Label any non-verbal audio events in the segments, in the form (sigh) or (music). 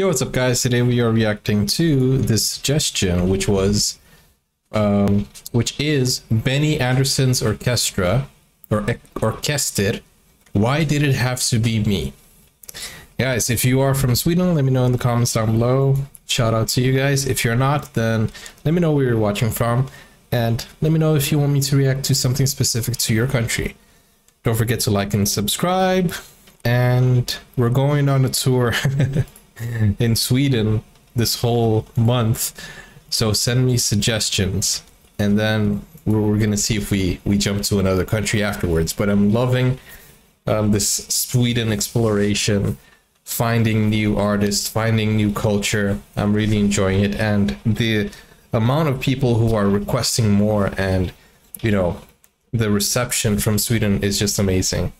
Yo, what's up guys? Today we are reacting to this suggestion, which was, um, which is Benny Andersson's Orchestra, or Orkester. Why did it have to be me? Guys, if you are from Sweden, let me know in the comments down below. Shout out to you guys. If you're not, then let me know where you're watching from. And let me know if you want me to react to something specific to your country. Don't forget to like and subscribe. And we're going on a tour (laughs) in Sweden this whole month. So send me suggestions and then we're, we're gonna see if we we jump to another country afterwards. But I'm loving um, this Sweden exploration, finding new artists, finding new culture. I'm really enjoying it, and the amount of people who are requesting more, and you know, the reception from Sweden is just amazing.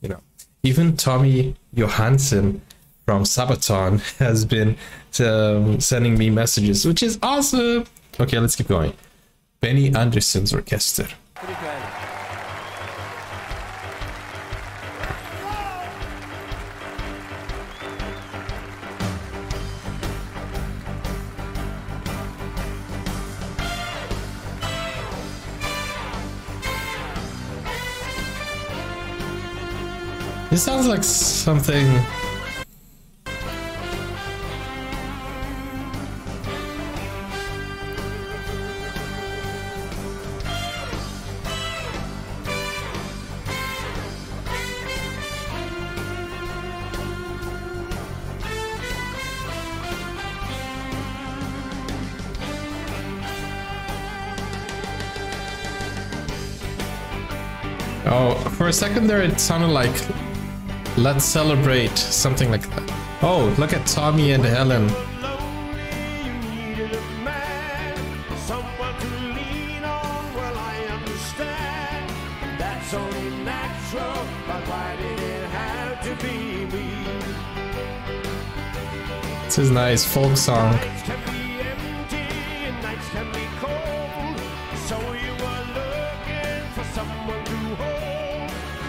You know, even Tommy Johansson from Sabaton (laughs) has been um, sending me messages, which is awesome. Okay, let's keep going. Benny Andersson's Orchestra. This sounds like something Oh, for a second there it sounded like let's celebrate, something like that. Oh, look at Tommy and Helen. This is nice folk song.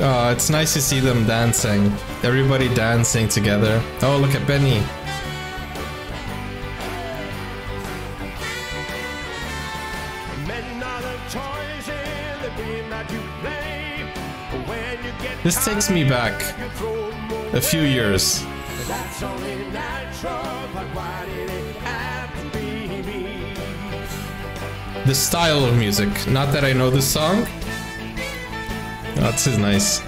Oh, it's nice to see them dancing. Everybody dancing together. Oh, look at Benny. This takes me back a few years. The style of music. Not that I know this song, that's is nice.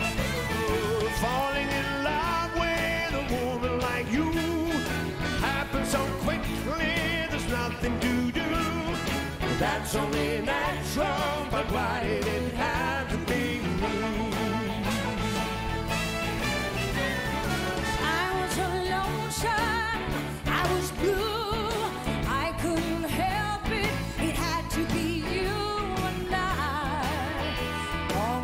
That's only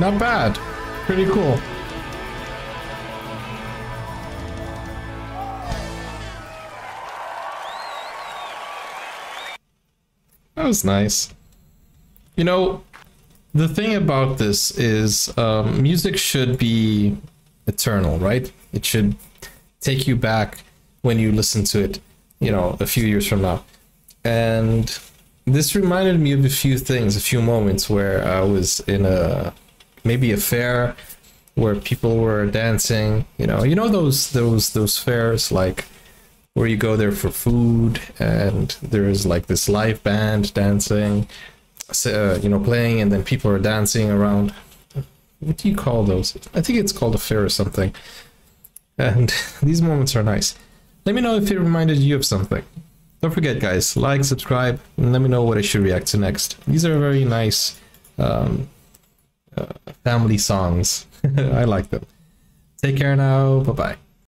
not bad. Pretty cool. That was nice. You know, the thing about this is um, music should be eternal, right? It should take you back when you listen to it, you know, a few years from now. And this reminded me of a few things, a few moments where I was in a maybe a fair where people were dancing, you know, you know those those those fairs like where you go there for food and there's like this live band dancing uh, you know playing and then people are dancing around. What do you call those? I think it's called a fair or something. And (laughs) these moments are nice. Let me know if it reminded you of something. Don't forget guys like subscribe and let me know what i should react to next. These are very nice um, family songs. (laughs) I like them. Take care now. Bye bye